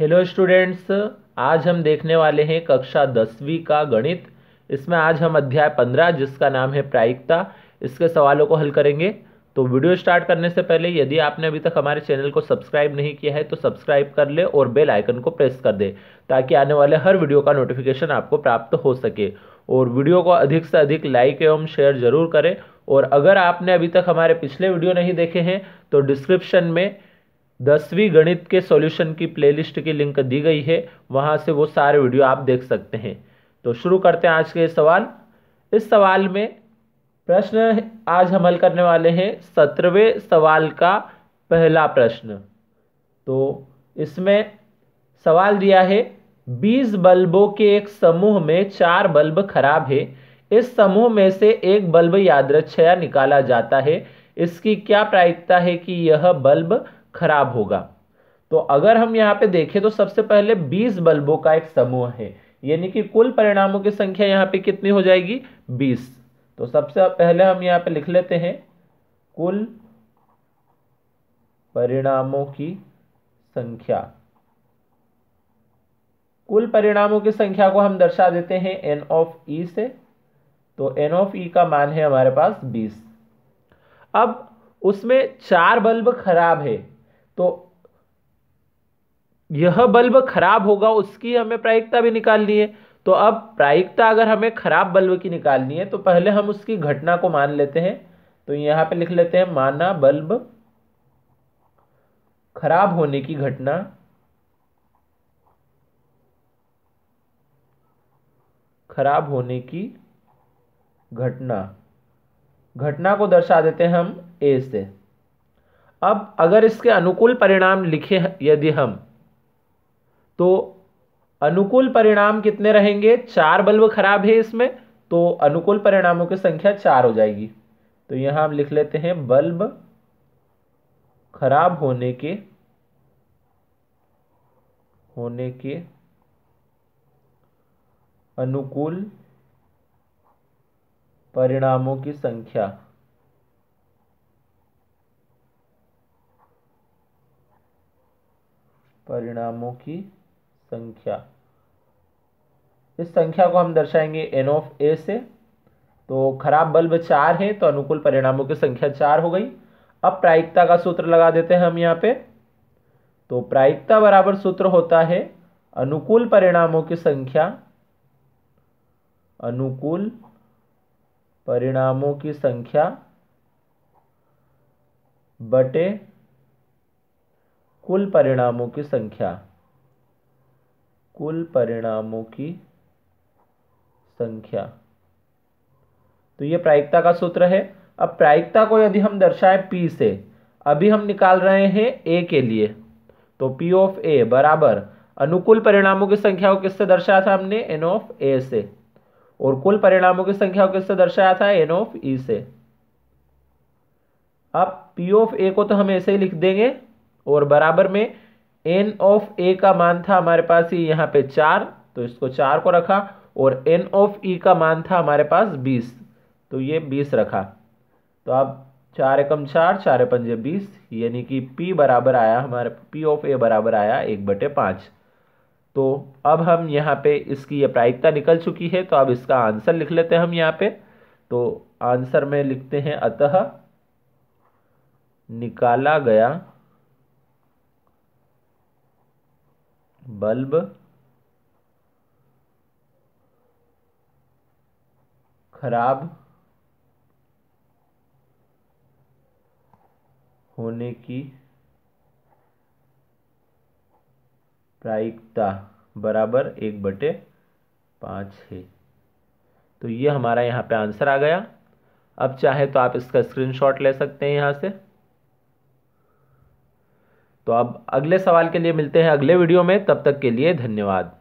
Hello students आज हम देखने वाले हैं कक्षा दसवीं का गणित। इसमें आज हम अध्याय पंद्रह, जिसका नाम है प्रायिकता, इसके सवालों को हल करेंगे। तो वीडियो स्टार्ट करने से पहले, यदि आपने अभी तक हमारे चैनल को सब्सक्राइब नहीं किया है तो सब्सक्राइब कर ले और बेल आइकन को प्रेस कर दे, ताकि आने वाले हर वीडियो का नोटिफिकेशन आपको प्राप्त हो सके। और वीडियो को अधिक से अधिक लाइक एवं शेयर ज़रूर करें। और अगर आपने अभी तक हमारे पिछले वीडियो नहीं देखे हैं तो डिस्क्रिप्शन में दसवीं गणित के सॉल्यूशन की प्लेलिस्ट की लिंक दी गई है, वहाँ से वो सारे वीडियो आप देख सकते हैं। तो शुरू करते हैं आज के सवाल। इस सवाल में प्रश्न आज हम हल करने वाले हैं सत्रहवें सवाल का पहला प्रश्न। तो इसमें सवाल दिया है, बीस बल्बों के एक समूह में चार बल्ब खराब है। इस समूह में से एक बल्ब यादृच्छया निकाला जाता है। इसकी क्या प्रायिकता है कि यह बल्ब खराब होगा। तो अगर हम यहाँ पे देखें तो सबसे पहले 20 बल्बों का एक समूह है। यानी कि कुल परिणामों की संख्या यहाँ पे कितनी हो जाएगी? 20 तो सबसे पहले हम यहाँ पे लिख लेते हैं, कुल परिणामों की संख्या। कुल परिणामों की संख्या को हम दर्शा देते हैं एन ऑफ़ ई से। तो एन ऑफ़ ई का मान है हमारे पास 20 अब उसमें चार बल्ब खराब है। तो यह बल्ब खराब होगा, उसकी हमें प्रायिकता भी निकालनी है। तो अब प्रायिकता अगर हमें खराब बल्ब की निकालनी है तो पहले हम उसकी घटना को मान लेते हैं। तो यहाँ पे लिख लेते हैं, माना बल्ब खराब होने की घटना खराब होने की घटना। घटना को दर्शा देते हैं हम ए से। अब अगर इसके अनुकूल परिणाम लिखे यदि हम तो अनुकूल परिणाम कितने रहेंगे? चार बल्ब खराब है इसमें तो अनुकूल परिणामों की संख्या चार हो जाएगी। तो यहाँ हम लिख लेते हैं, बल्ब खराब होने के होने के अनुकूल परिणामों की संख्या। परिणामों की संख्या। इस संख्या को हम दर्शाएँगे एन ऑफ़ ए से। तो खराब बल्ब चार है तो अनुकूल परिणामों की संख्या चार हो गई। अब प्रायिकता का सूत्र लगा देते हैं हम यहाँ पे। तो प्रायिकता बराबर सूत्र होता है अनुकूल परिणामों की संख्या। अनुकूल परिणामों की संख्या बटे कुल परिणामों की संख्या। कुल परिणामों की संख्या। तो ये प्रायिकता का सूत्र है। अब प्रायिकता को यदि हम दर्शाएँ P से, अभी हम निकाल रहे हैं A के लिए। तो P ऑफ़ A बराबर अनुकूल परिणामों की संख्या को किससे दर्शाया था हमने? एन ऑफ़ ए से। और कुल परिणामों की संख्या को किससे दर्शाया था? एन ऑफ़ ई से। अब P ऑफ़ ए को तो हम ऐसे ही लिख देंगे। और बराबर में एन ऑफ़ ए का मान था हमारे पास ये यहाँ पे चार तो इसको चार को रखा और एन ऑफ़ ई का मान था हमारे पास बीस तो ये बीस रखा। तो अब चार एकम चार चार पंजे बीस, यानी कि पी बराबर आया हमारे पी ऑफ़ ए बराबर आया एक बटे पाँच। तो अब हम यहाँ पे इसकी ये प्रायिकता निकल चुकी है तो अब इसका आंसर लिख लेते हैं हम यहाँ पे। तो आंसर में लिखते हैं, अतः निकाला गया बल्ब। खराब होने की प्रायिकता बराबर एक बटे पाँच है। तो ये हमारा यहाँ पे आंसर आ गया। अब चाहे तो आप इसका स्क्रीनशॉट ले सकते हैं यहाँ से। तो अब अगले सवाल के लिए मिलते हैं अगले वीडियो में, तब तक के लिए धन्यवाद।